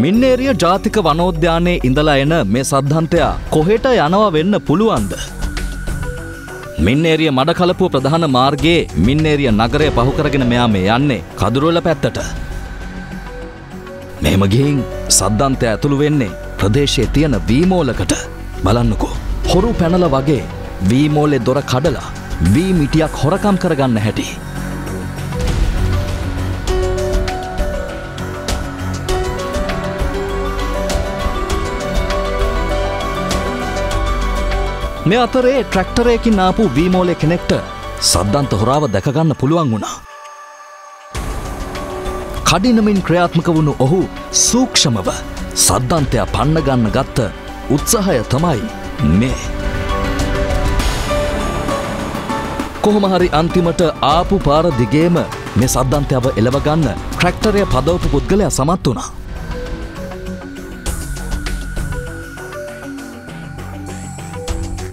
මින්නේරිය ජාතික වනෝද්‍යානයේ ඉඳලා එන මේ සද්ධන්තයා කොහෙට යනවා වෙන්න පුළුවන්ද. මින්නේරිය මඩකලපුව ප්‍රධාන මාර්ගයේ මින්නේරිය නගරය පහුකරගෙන මෙයා මේ යන්නේ කදුරුවල පැත්තට. මෙහෙම ගිහින් සද්ධන්තය ඇතුළු වෙන්නේ ප්‍රදේශයේ තියෙන වීමෝලකට බලන්නකෝ. හොරු පැනල වගේ වීමෝලෙ දොර කඩලා වී මිටියක් හොරකම් කරගන්න හැටි. මේ අතරේ ට්‍රක්ටරයකින් ආපු වීමෝලය කෙනෙක්ට සද්ධන්ත හොරාව දැකගන්න පුළුවන් වුණා. කඩිනමින් ක්‍රියාත්මක වුණු ඔහු සූක්ෂමව සද්ධන්තයා පන්නගන්න ගත්ත උත්සාහය තමයි මේ. කොහොමහරි අන්තිමට ආපු පාර දිගේම මේ සද්ධන්තයාව එලවගන්න ට්‍රක්ටරය පදවපු පුද්ගලයා සමත් වුණා.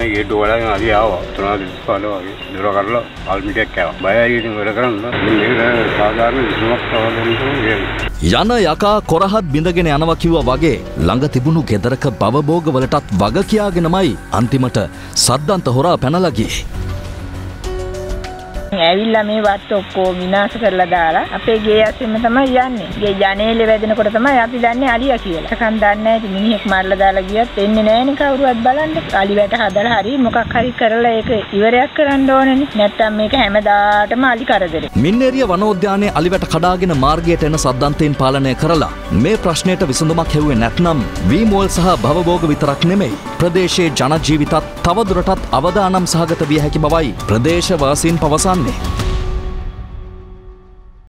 ඒ ඩෝලෙන් අදී ආවා. තුනාද ඉස්පාල වගේ. දොර කරලා අල්මිටයක් කෑවා. බයයි ඉතින් වැඩ කරන්න. මේක සාධාරණ විසුමක් තවදන්න යන යකා කොරහත් බිඳගෙන යනවා කිව්වා වගේ ළඟ තිබුණු ගෙදරක බවබෝගවලටත් වග කියාගෙනමයි අන්තිමට සද්දන්ත හොරා පැනලා ගියේ. ඇවිල්ලා මේ වත් ඔක්කොම විනාශ කරලා දාලා අපේ ගේ ඇස්සෙම තමයි යන්නේ. ගේ ජනේලෙ වැදෙනකොට තමයි අපි දන්නේ අලියා කියලා. කන් දන්නේ නැහැ මිනිහෙක් මරලා දාලා ගියත් එන්නේ නැහනේ කවුරුවත් බලන්න. අලි වැට හදලා හරි මොකක් හරි කරලා ඒක ඉවරයක් කරන්න ඕනනේ. නැත්තම් මේක හැමදාටම අලි කරදරේ. මින්නේරිය වනෝද්‍යානයේ අලිවැට කඩාගෙන මාර්ගයට එන සද්දන්තයෙන් පාලනය කරලා මේ ප්‍රශ්නයට විසඳුමක් හෙව්වේ නැත්නම් වීමෝල් සහ භවභෝග විතරක් නෙමෙයි. ප්‍රදේශයේ ජනජීවිතත් තවදුරටත් අවදානම් සහගත විය හැකි බවයි ප්‍රදේශවාසීන් පවසන්නේ. सामने।